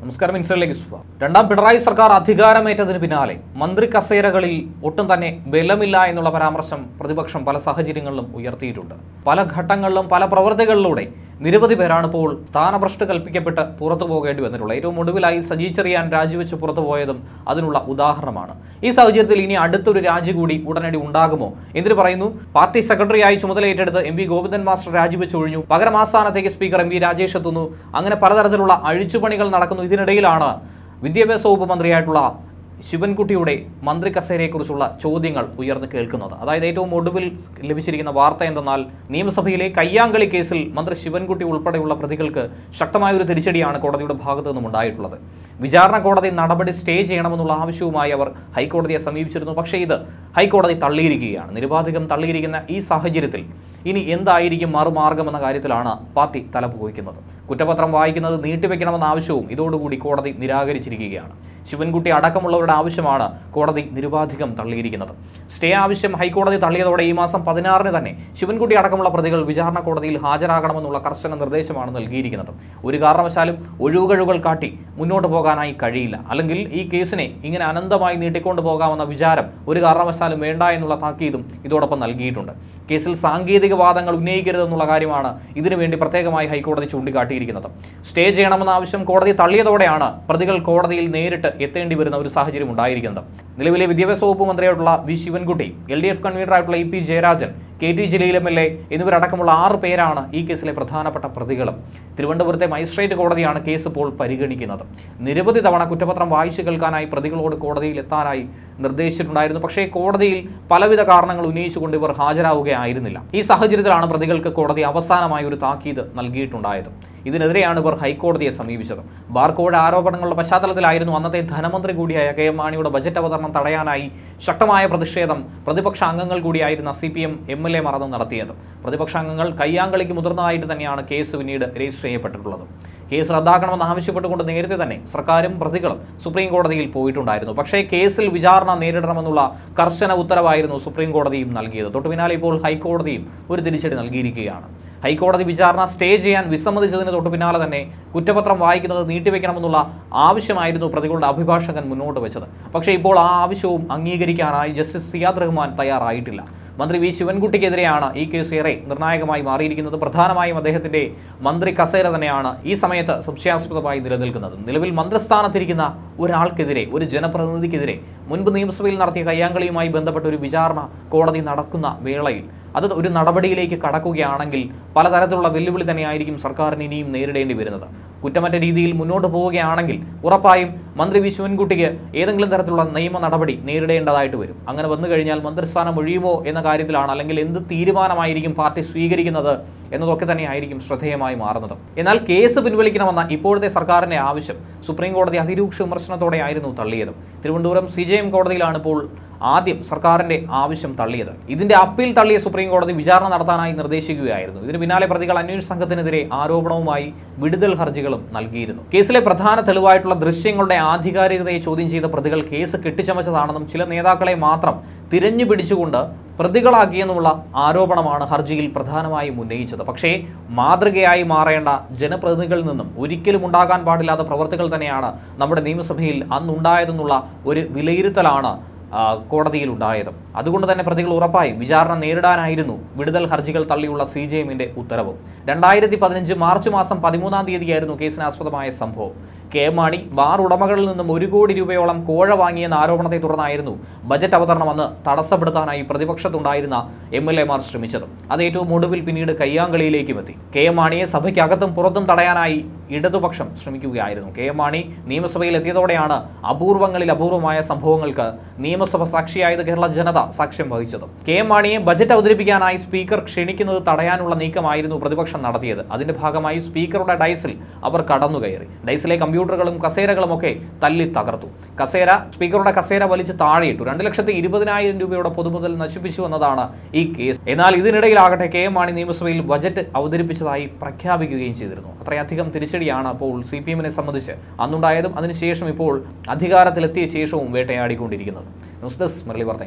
നമസ്കാരം ഇൻസ്റ്ററിലേക്ക് സ്വാഗതം. രണ്ടാം പിണറായി സർക്കാർ അധികാരമേറ്റതിന് പിന്നാലെ മന്ത്രി കസേരകളിൽ ഒട്ടും തന്നെ ബലമില്ല എന്നുള്ള പരാമർശം പ്രതിപക്ഷം പല സാഹചര്യങ്ങളിലും ഉയർത്തിയിട്ടുണ്ട്. പല ഘട്ടങ്ങളിലും പല പ്രവൃത്തികളിലൂടെ നിരവധി പേരാണ് ഇപ്പോൾ സ്ഥാനഭ്രഷ്ട് കൽപ്പിക്കപ്പെട്ട് പുറത്തു പോകേണ്ടി വന്നിട്ടുള്ളത്. ഏറ്റവും ഒടുവിലായി സജി ചെറിയാൻ രാജിവെച്ച് പുറത്തു പോയതും അതിനുള്ള ഉദാഹരണമാണ്. ഈ സാഹചര്യത്തിൽ ഇനി അടുത്തൊരു രാജി കൂടി ഉടനടി ഉണ്ടാകുമോ? എന്തിന് പറയുന്നു പാർട്ടി സെക്രട്ടറിയായി ചുമതല ഏറ്റെടുത്ത് എം വി ഗോവിന്ദൻ മാസ്റ്റർ രാജിവെച്ച് ഒഴിഞ്ഞു. പകരം ആസ്ഥാനത്തേക്ക് സ്പീക്കർ എം രാജേഷ് എത്തുന്നു. അങ്ങനെ പലതരത്തിലുള്ള അഴിച്ചുപണികൾ നടക്കുന്നു. ഇതിനിടയിലാണ് വിദ്യാഭ്യാസ വകുപ്പ് മന്ത്രിയായിട്ടുള്ള ശിവൻകുട്ടിയുടെ മന്ത്രി കസേരയെക്കുറിച്ചുള്ള ചോദ്യങ്ങൾ ഉയർന്നു കേൾക്കുന്നത്. അതായത് ഏറ്റവും ഒടുവിൽ ലഭിച്ചിരിക്കുന്ന വാർത്ത എന്തെന്നാൽ നിയമസഭയിലെ കയ്യാങ്കളി കേസിൽ മന്ത്രി ശിവൻകുട്ടി ഉൾപ്പെടെയുള്ള പ്രതികൾക്ക് ശക്തമായ ഒരു തിരിച്ചടിയാണ് കോടതിയുടെ ഭാഗത്തു നിന്നും ഉണ്ടായിട്ടുള്ളത്. വിചാരണ കോടതി നടപടി സ്റ്റേ ചെയ്യണമെന്നുള്ള ആവശ്യവുമായി അവർ ഹൈക്കോടതിയെ സമീപിച്ചിരുന്നു. പക്ഷേ ഇത് ഹൈക്കോടതി തള്ളിയിരിക്കുകയാണ്. നിരുപാധികം തള്ളിയിരിക്കുന്ന ഈ സാഹചര്യത്തിൽ ഇനി എന്തായിരിക്കും മറുമാർഗം എന്ന കാര്യത്തിലാണ് പാർട്ടി തലപുകയ്ക്കുന്നത്. കുറ്റപത്രം വായിക്കുന്നത് നീട്ടിവെക്കണമെന്ന ആവശ്യവും ഇതോടുകൂടി കോടതി നിരാകരിച്ചിരിക്കുകയാണ്. ശിവൻകുട്ടി അടക്കമുള്ളവരുടെ ആവശ്യമാണ് കോടതി നിരുപാധികം തള്ളിയിരിക്കുന്നത്. സ്റ്റേ ആവശ്യം ഹൈക്കോടതി തള്ളിയതോടെ ഈ മാസം പതിനാറിന് തന്നെ ശിവൻകുട്ടി അടക്കമുള്ള പ്രതികൾ വിചാരണ കോടതിയിൽ ഹാജരാകണമെന്നുള്ള കർശന നിർദ്ദേശമാണ് നൽകിയിരിക്കുന്നത്. ഒരു കാരണവശാലും ഒഴിവുകഴിവുകൾ കാട്ടി മുന്നോട്ട് പോകാനായി കഴിയില്ല. അല്ലെങ്കിൽ ഈ കേസിനെ ഇങ്ങനെ അനന്തമായി നീട്ടിക്കൊണ്ടു പോകാമെന്ന വിചാരം ഒരു കാരണവശാലും വേണ്ട എന്നുള്ള താക്കീതും ഇതോടൊപ്പം നൽകിയിട്ടുണ്ട്. കേസിൽ സാങ്കേതിക വാദങ്ങൾ ഉന്നയിക്കരുതെന്നുള്ള കാര്യമാണ് ഇതിനുവേണ്ടി പ്രത്യേകമായി ഹൈക്കോടതി ചൂണ്ടിക്കാട്ടിയിരിക്കുന്നത്. സ്റ്റേ ചെയ്യണമെന്ന ആവശ്യം കോടതി തള്ളിയതോടെയാണ് പ്രതികൾ കോടതിയിൽ നേരിട്ട് എത്തേണ്ടി വരുന്ന ഒരു സാഹചര്യം ഉണ്ടായിരിക്കുന്നത്. നിലവിലെ വിദ്യാഭ്യാസ വകുപ്പ് മന്ത്രിയായിട്ടുള്ള V Sivankutty L D F കൺവീനറായിട്ടുള്ള E P Jayarajan K T Jaleel M L A എന്നിവരടക്കമുള്ള ആറ് പേരാണ് ഈ കേസിലെ പ്രധാനപ്പെട്ട പ്രതികളും. തിരുവനന്തപുരത്തെ മജിസ്ട്രേറ്റ് കോടതിയാണ് കേസ് ഇപ്പോൾ പരിഗണിക്കുന്നത്. നിരവധി തവണ കുറ്റപത്രം വായിച്ചു കേൾക്കാനായി പ്രതികളോട് കോടതിയിൽ എത്താനായി നിർദ്ദേശിച്ചിട്ടുണ്ടായിരുന്നു. പക്ഷേ കോടതിയിൽ പലവിധ കാരണങ്ങൾ ഉന്നയിച്ചുകൊണ്ട് ഇവർ ഹാജരാവുകയായിരുന്നില്ല. ഈ സാഹചര്യത്തിലാണ് പ്രതികൾക്ക് കോടതി അവസാനമായി ഒരു താക്കീത് നൽകിയിട്ടുണ്ടായത്. ഇതിനെതിരെയാണ് ഇവർ ഹൈക്കോടതിയെ സമീപിച്ചത്. ബാർക്കോഴ ആരോപണങ്ങളുടെ പശ്ചാത്തലത്തിലായിരുന്നു അന്നത്തെ ധനമന്ത്രി കൂടിയായ കെ എം മാണിയുടെ ബജറ്റ് അവതരണം തടയാനായി ശക്തമായ പ്രതിഷേധം പ്രതിപക്ഷ അംഗങ്ങൾ കൂടിയായിരുന്ന C P M M L A മറന്നു നടത്തിയത്. പ്രതിപക്ഷാംഗങ്ങൾ കയ്യാങ്കളിക്ക് മുതിർന്നതായിട്ട് തന്നെയാണ് കേസ് പിന്നീട് രജിസ്റ്റർ ചെയ്യപ്പെട്ടിട്ടുള്ളത്. കേസ് റദ്ദാക്കണമെന്ന് ആവശ്യപ്പെട്ടുകൊണ്ട് നേരത്തെ തന്നെ സർക്കാരും പ്രതികളും സുപ്രീം കോടതിയിൽ പോയിട്ടുണ്ടായിരുന്നു. പക്ഷേ കേസിൽ വിചാരണ നേരിടണമെന്നുള്ള കർശന ഉത്തരവായിരുന്നു സുപ്രീം കോടതിയും നൽകിയത്. തൊട്ടു പിന്നാലെ ഇപ്പോൾ ഹൈക്കോടതിയും ഒരു തിരിച്ചടി നൽകിയിരിക്കുകയാണ്. ഹൈക്കോടതി വിചാരണ സ്റ്റേ ചെയ്യാൻ വിസമ്മതിച്ചതിന് തൊട്ടു പിന്നാലെ തന്നെ കുറ്റപത്രം വായിക്കുന്നത് നീട്ടിവെക്കണമെന്നുള്ള ആവശ്യമായിരുന്നു പ്രതികളുടെ അഭിഭാഷകൻ മുന്നോട്ട് വെച്ചത്. പക്ഷേ ഇപ്പോൾ ആ ആവശ്യവും അംഗീകരിക്കാനായി ജസ്റ്റിസ് സിയാദ് റഹ്മാൻ തയ്യാറായിട്ടില്ല. മന്ത്രി വി ശിവൻകുട്ടിക്കെതിരെയാണ് ഈ കേസ് ഏറെ നിർണായകമായി മാറിയിരിക്കുന്നത്. പ്രധാനമായും അദ്ദേഹത്തിന്റെ മന്ത്രി കസേര തന്നെയാണ് ഈ സമയത്ത് സംശയാസ്പദമായി നിലനിൽക്കുന്നത്. നിലവിൽ മന്ത്രിസ്ഥാനത്തിരിക്കുന്ന ഒരാൾക്കെതിരെ ഒരു ജനപ്രതിനിധിക്കെതിരെ മുൻപ് നിയമസഭയിൽ നടത്തിയ കയ്യാങ്കളിയുമായി ബന്ധപ്പെട്ട ഒരു വിചാരണ കോടതി നടക്കുന്ന വേളയിൽ അത് ഒരു നടപടിയിലേക്ക് കടക്കുകയാണെങ്കിൽ പലതരത്തിലുള്ള വെല്ലുവിളി തന്നെയായിരിക്കും സർക്കാരിന് ഇനിയും നേരിടേണ്ടി വരുന്നത്. കുറ്റമറ്റ രീതിയിൽ മുന്നോട്ട് പോവുകയാണെങ്കിൽ ഉറപ്പായും മന്ത്രി വി ശിവൻകുട്ടിക്ക് ഏതെങ്കിലും തരത്തിലുള്ള നിയമ നടപടി നേരിടേണ്ടതായിട്ട് വരും. അങ്ങനെ വന്നു കഴിഞ്ഞാൽ മന്ത്രിസ്ഥാനം ഒഴിയുമോ എന്ന കാര്യത്തിലാണ് അല്ലെങ്കിൽ എന്ത് തീരുമാനമായിരിക്കും പാർട്ടി സ്വീകരിക്കുന്നത് എന്നതൊക്കെ തന്നെയായിരിക്കും ശ്രദ്ധേയമായി മാറുന്നത്. എന്നാൽ കേസ് പിൻവലിക്കണമെന്ന ഇപ്പോഴത്തെ സർക്കാരിന്റെ ആവശ്യം സുപ്രീം കോടതി അതിരൂക്ഷ വിമർശനത്തോടെയായിരുന്നു തള്ളിയത്. തിരുവനന്തപുരം സി കോടതിയിലാണ് ഇപ്പോൾ ആദ്യം സർക്കാരിന്റെ ആവശ്യം തള്ളിയത്. ഇതിന്റെ അപ്പീൽ തള്ളിയ സുപ്രീം കോടതി വിചാരണ നടത്താനായി നിർദ്ദേശിക്കുകയായിരുന്നു. ഇതിന് പിന്നാലെ പ്രതികൾ അന്വേഷണ സംഘത്തിനെതിരെ ആരോപണവുമായി വിടുതൽ ഹർജികളും നൽകിയിരുന്നു. കേസിലെ പ്രധാന തെളിവായിട്ടുള്ള ദൃശ്യങ്ങളുടെ ആധികാരികതയെ ചോദ്യം ചെയ്ത പ്രതികൾ കേസ് കെട്ടിച്ചമച്ചതാണെന്നും ചില നേതാക്കളെ മാത്രം തിരഞ്ഞു പിടിച്ചുകൊണ്ട് പ്രതികളാക്കിയെന്നുള്ള ആരോപണമാണ് ഹർജിയിൽ പ്രധാനമായും ഉന്നയിച്ചത്. പക്ഷേ മാതൃകയായി മാറേണ്ട ജനപ്രതിനിധികളിൽ നിന്നും ഒരിക്കലും ഉണ്ടാകാൻ പാടില്ലാത്ത പ്രവർത്തികൾ തന്നെയാണ് നമ്മുടെ നിയമസഭയിൽ അന്നുണ്ടായതെന്നുള്ള ഒരു വിലയിരുത്തലാണ് കോടതിയിൽ അതുകൊണ്ട് തന്നെ പ്രതികൾ ഉറപ്പായും വിചാരണ നേരിടാനായിരുന്നു വിടുതൽ ഹർജികൾ തള്ളിയുള്ള സി ജെ എമ്മിന്റെ ഉത്തരവ്. രണ്ടായിരത്തി പതിനഞ്ച് മാർച്ച് മാസം പതിമൂന്നാം തീയതിയായിരുന്നു കേസിനാസ്പദമായ സംഭവം. കെ മാണി ബാർ ഉടമകളിൽ നിന്നും ഒരു കോടി രൂപയോളം കോഴ വാങ്ങിയെന്ന ആരോപണത്തെ തുടർന്നായിരുന്നു ബജറ്റ് അവതരണമെന്ന് തടസ്സപ്പെടുത്താനായി പ്രതിപക്ഷത്തുണ്ടായിരുന്ന എം എൽ എമാർ ശ്രമിച്ചത്. അത് ഏറ്റവും ഒടുവിൽ പിന്നീട് കയ്യാങ്കളിയിലേക്കും എത്തി. കെ മാണിയെ സഭയ്ക്കകത്തും പുറത്തും തടയാനായി ഇടതുപക്ഷം ശ്രമിക്കുകയായിരുന്നു. കെ എം മാണി നിയമസഭയിൽ എത്തിയതോടെയാണ് അപൂർവങ്ങളിൽ അപൂർവമായ സംഭവങ്ങൾക്ക് നിയമസഭ സാക്ഷിയായത് കേരള ജനത സാക്ഷ്യം വഹിച്ചത്. കെ എം മാണിയെ ബജറ്റ് അവതരിപ്പിക്കാനായി സ്പീക്കർ ക്ഷണിക്കുന്നത് തടയാനുള്ള നീക്കമായിരുന്നു പ്രതിപക്ഷം നടത്തിയത്. അതിന്റെ ഭാഗമായി സ്പീക്കറുടെ ഡൈസിൽ അവർ കടന്നു കയറി ഡൈസിലെ കമ്പ്യൂട്ടറുകളും കസേരകളും ഒക്കെ തല്ലി തകർത്തു. കസേര സ്പീക്കറുടെ കസേര വലിച്ച് താഴെയിട്ടു രണ്ട് ലക്ഷത്തി ഇരുപതിനായിരം രൂപയുടെ പൊതുമുതൽ നശിപ്പിച്ചു എന്നതാണ് ഈ കേസ്. എന്നാൽ ഇതിനിടയിലാകട്ടെ കെ എം മാണി നിയമസഭയിൽ ബജറ്റ് അവതരിപ്പിച്ചതായി പ്രഖ്യാപിക്കുകയും ചെയ്തിരുന്നു. അത്രയധികം തിരിച്ചടിയാണ് അപ്പോൾ സി പി എമ്മിനെ സംബന്ധിച്ച് അന്നുണ്ടായതും അതിനുശേഷം ഇപ്പോൾ അധികാരത്തിലെത്തിയ ശേഷവും വേട്ടയാടിക്കൊണ്ടിരിക്കുന്നത്. ന്യൂസ് ഡെസ്ക് മുരളി വാർത്ത